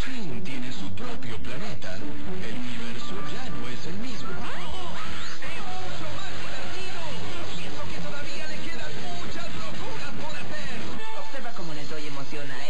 fin tiene su propio planeta, el universo ya no es el mismo. Siento que todavía le quedan muchas locuras por hacer. Observa cómo les doy emoción a esto.